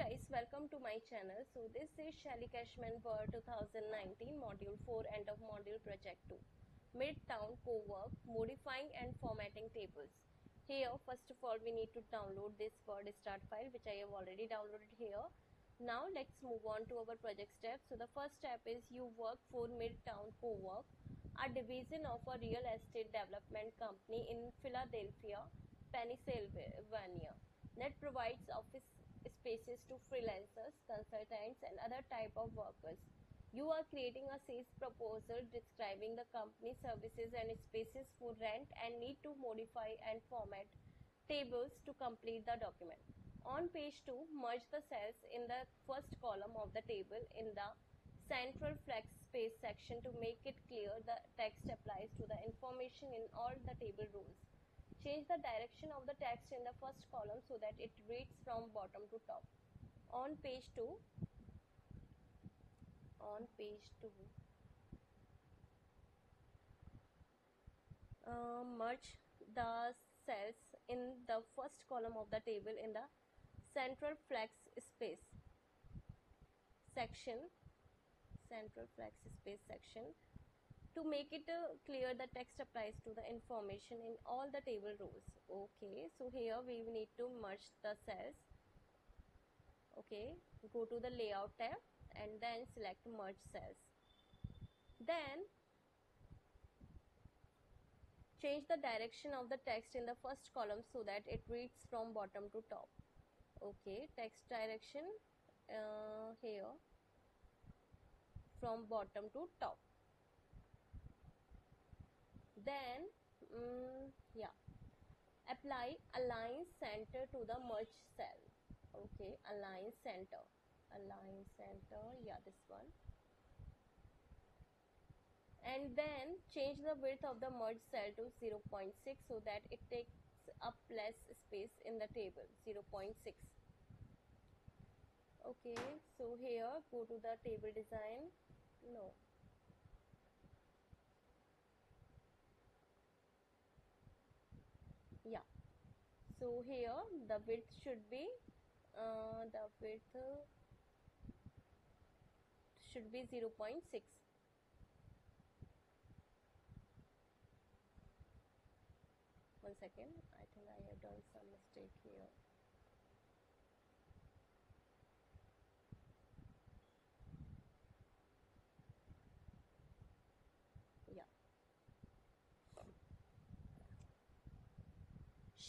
guys, welcome to my channel. So this is Shelly Cashman for 2019 module 4 end of module project 2. Midtown Cowork modifying and formatting tables. Here first of all we need to download this word start file which I have already downloaded here. Now let's move on to our project step. So the first step is you work for Midtown Cowork, a division of a real estate development company in Philadelphia, Pennsylvania that provides office spaces to freelancers, consultants, and other type of workers. You are creating a sales proposal describing the company services and spaces for rent and need to modify and format tables to complete the document. On page 2, merge the cells in the first column of the table in the central flex space section to make it clear the text applies to the information in all the table rows. Change the direction of the text in the first column so that it reads from bottom to top. On page 2, on page 2, uh, merge the cells in the first column of the table in the central flex space section central flex space section to make it uh, clear the text applies to the information in all the table rows. Okay so here we need to merge the cells. Okay go to the layout tab and then select merge cells. Then change the direction of the text in the first column so that it reads from bottom to top. Okay text direction uh, here from bottom to top then um, yeah. Apply align center to the merge cell. Okay align center. Align center yeah this one. And then change the width of the merge cell to 0.6 so that it takes up less space in the table 0.6 okay so here go to the table design. No yeah. So here the width should be uh, the width should be 0.6 one second. I think I have done some mistake here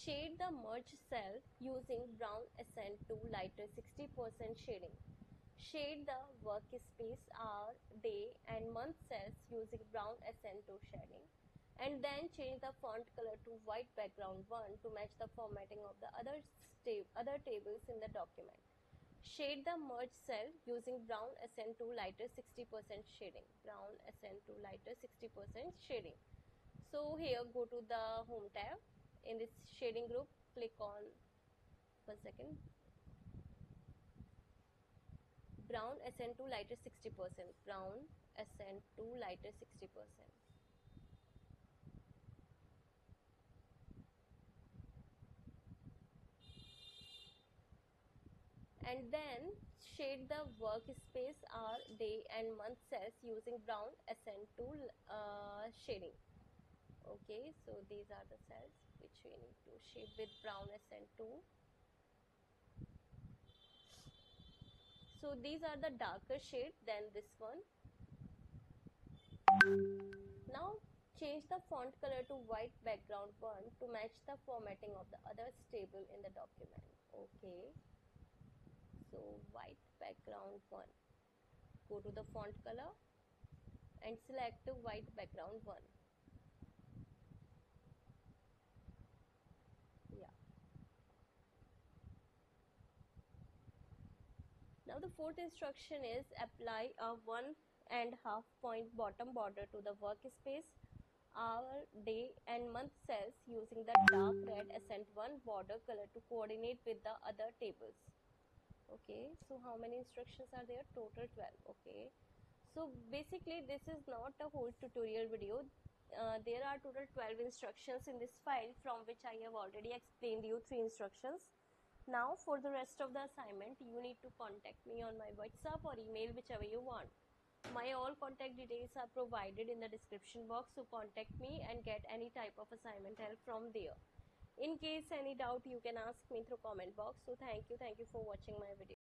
Shade the merge cell using brown accent to lighter 60% shading. Shade the workspace hour, day and month cells using brown accent to shading. And then change the font color to white background 1 to match the formatting of the other, other tables in the document. Shade the merge cell using brown accent to lighter 60% shading. Brown accent to lighter 60% shading. So here go to the home tab in this shading group click on one second. Brown accent to lighter 60% brown accent to lighter 60% and then shade the workspace hour day and month cells using brown accent to uh, shading. Okay so these are the cells which we need to shade with brown accent too so these are the darker shade than this one. Now change the font color to white background one to match the formatting of the other table in the document. Okay. So white background one. Go to the font color and select the white background one Now the fourth instruction is apply a one and half point bottom border to the workspace hour, day and month cells using the dark red accent 1 border color to coordinate with the other tables. Okay, so how many instructions are there? Total 12. Okay, so basically this is not a whole tutorial video. Uh, there are total 12 instructions in this file from which I have already explained you three instructions Now for the rest of the assignment, you need to contact me on my WhatsApp or email, whichever you want. My all contact details are provided in the description box, so contact me and get any type of assignment help from there. In case any doubt, you can ask me through comment box. So thank you, thank you for watching my video.